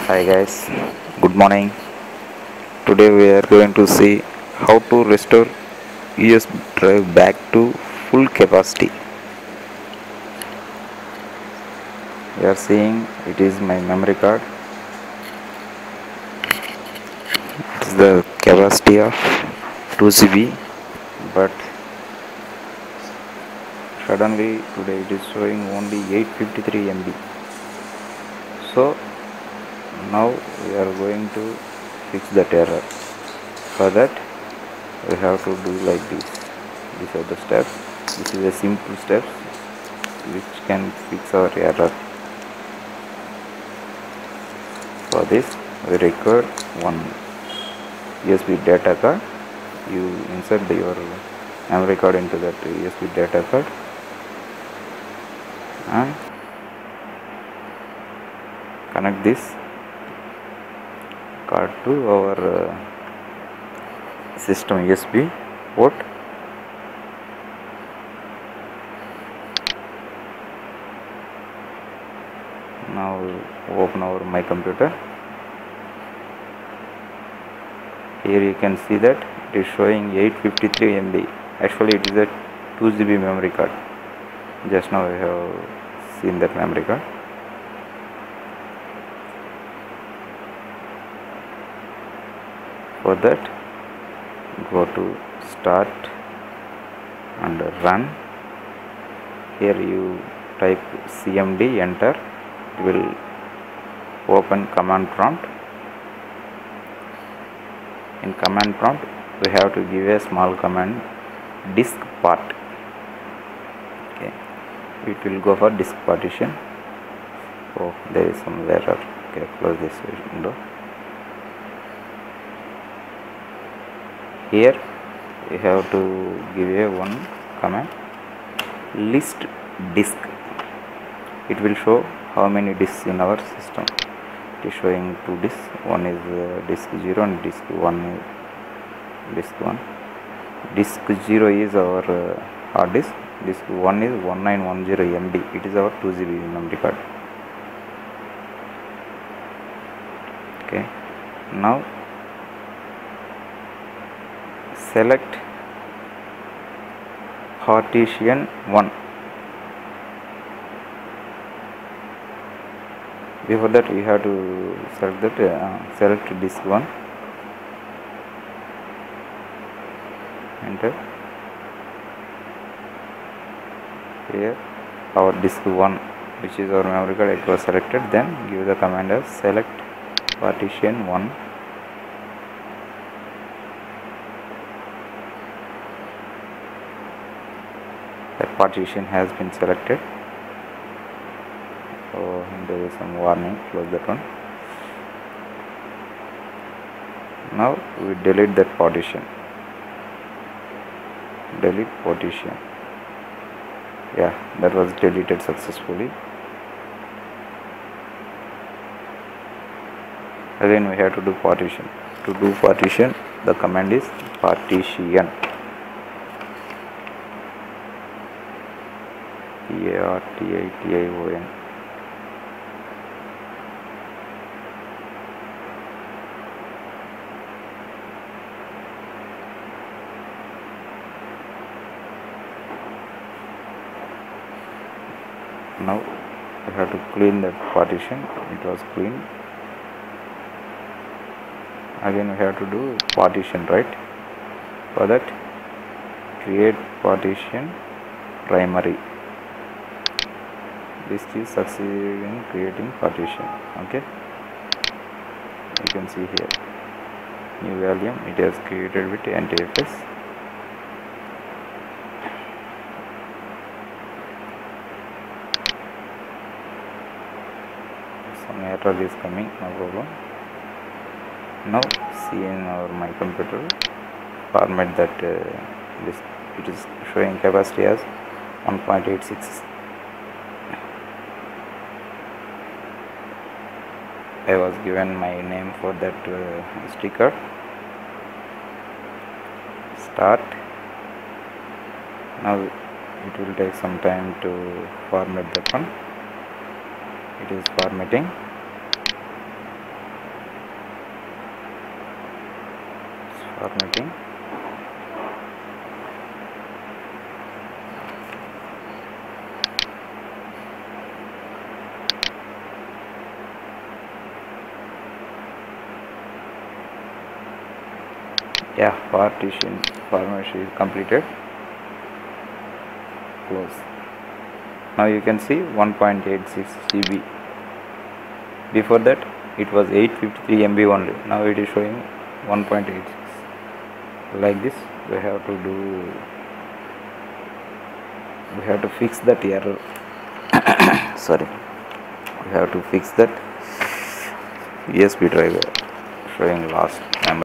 Hi guys, good morning. Today we are going to see how to restore USB drive back to full capacity. We are seeing it is my memory card. It's the capacity of 2 GB, but suddenly today it is showing only 853 MB. So now we are going to fix that error for that we have to do like this. These are the steps. This is a simple step which can fix our error. For this we require one usb data card. You insert the, your memory card into that usb data card. And connect this card to our uh, system USB port. now open our my computer. Here you can see that it is showing 853 MB actually it is a 2 GB memory card. Just now I have seen that memory card for that go to start and run. Here you type cmd enter. It will open command prompt. In command prompt we have to give a small command disk part. Okay. It will go for disk partition. Oh there is some error. Okay close this window here. You have to give a one command. List disk. It will show how many disks in our system. It is showing two disks. One is uh, disk 0 and disk 1 disk 1 disk 0 is our uh, hard disk. Disk 1 is 1910 MB it is our 2 GB memory card. Okay. Now select partition 1 before that we have to select that uh, select disk 1 enter. Here our disk 1 which is our memory card it was selected. Then give the command as select partition 1 that partition has been selected. So there is some warning. Close that one. Now we delete that partition. Delete partition. Yeah that was deleted successfully. Again we have to do partition. To do partition the command is partition P A R T I T I O N. Now I have to clean that partition. It was clean. Again we have to do partition right. For that create partition primary this is succeeded in creating partition okay? You can see here. New volume it has created with ntfs some error is coming no problem. Now see in our my computer format that uh, this it is showing capacity as 1.86 I was given my name for that uh, sticker. Start. Now it will take some time to format that one. It is formatting. It's formatting. Yeah partition formation is completed. Close. Now you can see 1.86 GB before that it was 853 MB only. Now it is showing 1.86 like this we have to do we have to fix that error. Sorry. We have to fix that USB driver showing last memory